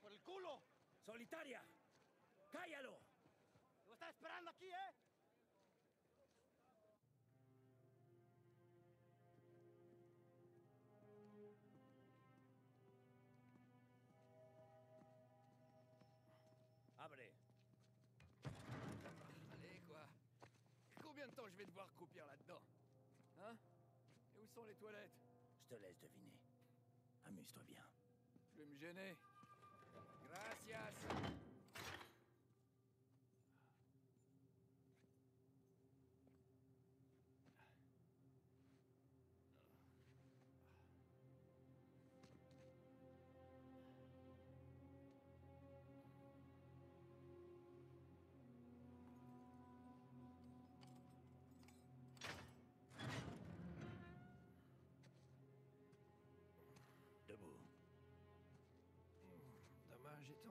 por el culo! ¡Solitaria! ¡Cállalo! ¡Lo está esperando aquí, eh! Abre. Allez, quoi Combien de temps je vais devoir croupir là-dedans? Hein? Et où sont les toilettes? Je te laisse deviner. Amuse-toi bien. Je vais me gêner. Gracias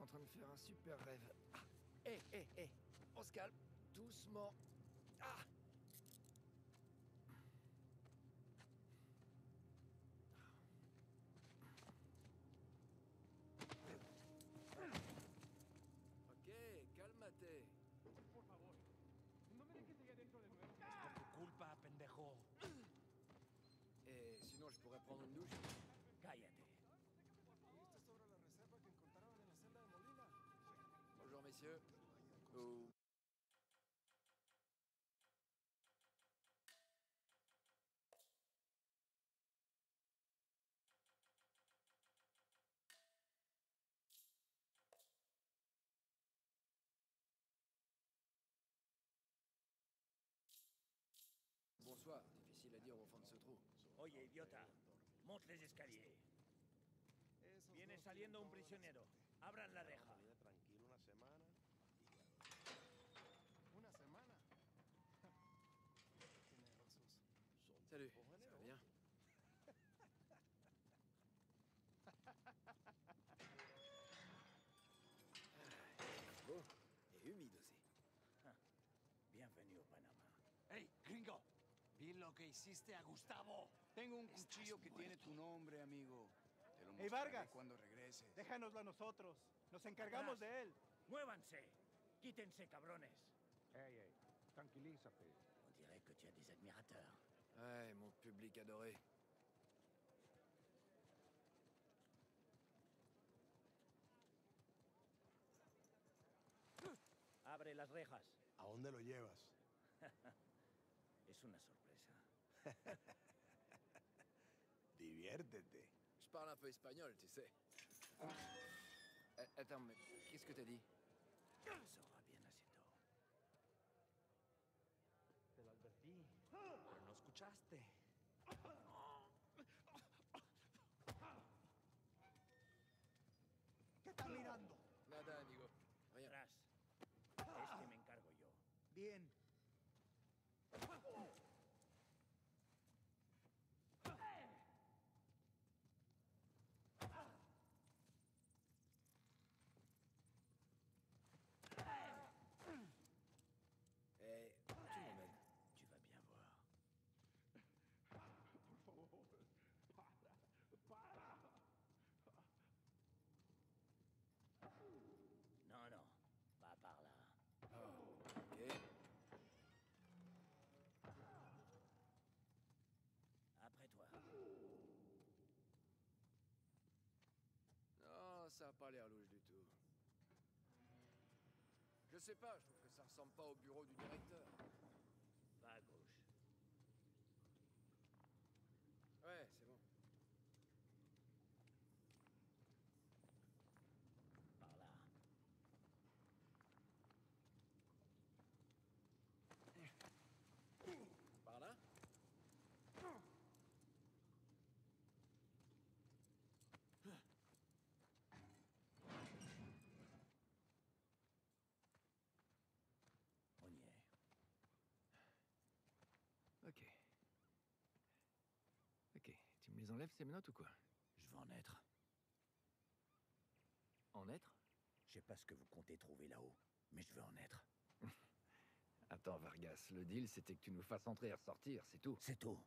train de faire un super rêve. Ah Hé, hé, hé On se calme. Doucement. Ah Ok, calmate. Tu culpa, pendejo. Et sinon, je pourrais prendre une douche. ¿Viste sobre la reserva que encontraron en la celda de Molina? Bonjour, messieurs. Bonsoir, difficile à dire au fond de ce trou. Oye, idiota. Monte les escaliers. Viene saliendo un prisionero. Abran la reja. Semana. Una semana. Salut, ça va bien Beau et humide aussi. Bienvenido, Panamá. ¡Ey, gringo! Vi lo que hiciste a Gustavo. Tengo un cuchillo que tiene tu nombre, amigo. Te lo Ey, mostraré Vargas. cuando regreses. Déjanoslo a nosotros. Nos encargamos Atrás. de él. ¡Muévanse! ¡Quítense, cabrones! Ey, ey, tranquilízate. On dirait que tu as des admirateurs. Ouais, mon public adoré. Abre las rejas. ¿A dónde lo llevas? Es una sorpresa. Diviértete. Je parle un peu espagnol, tu sais. Euh, attends, mais qu'est-ce que t'as dit? Eso va bien haciendo. Te lo advertí. Pero no escuchaste. Ça a pas l'air louche du tout. Je sais pas, je trouve que ça ressemble pas au bureau du directeur à gauche. Ouais, c'est bon. Par là. Par là On y est. Ok. Ok, les enlèves ces menottes ou quoi? Je veux en être. En être? Je sais pas ce que vous comptez trouver là-haut, mais je veux en être. Attends, Vargas, le deal c'était que tu nous fasses entrer et ressortir, c'est tout. C'est tout.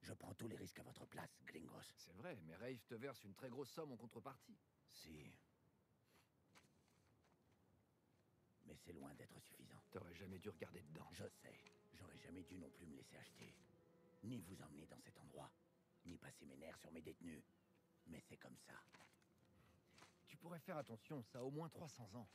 Je prends tous les risques à votre place, gringos. C'est vrai, mais Rafe te verse une très grosse somme en contrepartie. Si. Et c'est loin d'être suffisant. T'aurais jamais dû regarder dedans. Je sais, j'aurais jamais dû non plus me laisser acheter. Ni vous emmener dans cet endroit, ni passer mes nerfs sur mes détenus. Mais c'est comme ça. Tu pourrais faire attention, ça a au moins 300 ans.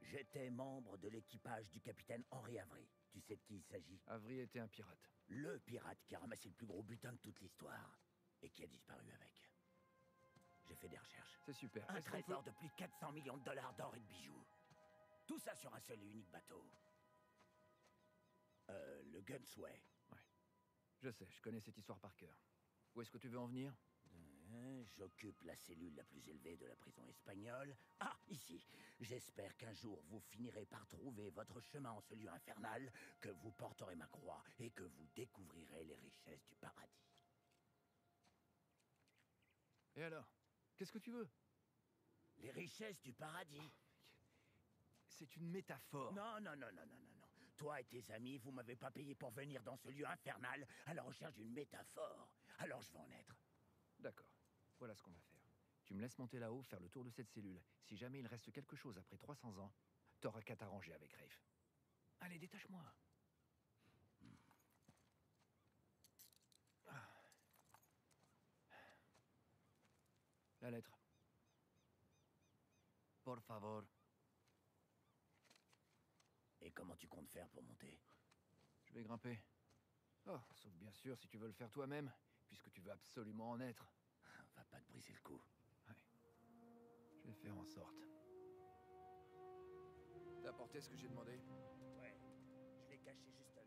J'étais membre de l'équipage du capitaine Henri Avry. Tu sais de qui il s'agit? Avry était un pirate. Le pirate qui a ramassé le plus gros butin de toute l'histoire. Et qui a disparu avec. J'ai fait des recherches. C'est super. Un trésor peut- de plus de 400 millions de dollars d'or et de bijoux. Tout ça sur un seul et unique bateau. Euh, le Gunsway. Je sais, je connais cette histoire par cœur. Où est-ce que tu veux en venir? Euh, J'occupe la cellule la plus élevée de la prison espagnole. Ah, ici. J'espère qu'un jour vous finirez par trouver votre chemin en ce lieu infernal, que vous porterez ma croix et que vous découvrirez les richesses du paradis. Et alors Qu'est-ce que tu veux? Les richesses du paradis C'est une métaphore. Non, non, non, non, non, non. Toi et tes amis, vous m'avez pas payé pour venir dans ce lieu infernal à la recherche d'une métaphore. Alors je vais en être. D'accord. Voilà ce qu'on va faire. Tu me laisses monter là-haut, faire le tour de cette cellule. Si jamais il reste quelque chose après 300 ans, t'auras qu'à t'arranger avec Rafe. Allez, détache-moi. Ah. La lettre. Por favor. Et comment tu comptes faire pour monter? Je vais grimper. Oh, sauf bien sûr si tu veux le faire toi-même, puisque tu veux absolument en être. Va pas te briser le cou. Je vais faire en sorte. T'as apporté ce que j'ai demandé? Ouais, je l'ai caché juste là,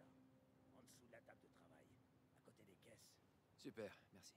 en dessous de la table de travail, à côté des caisses. Super, merci.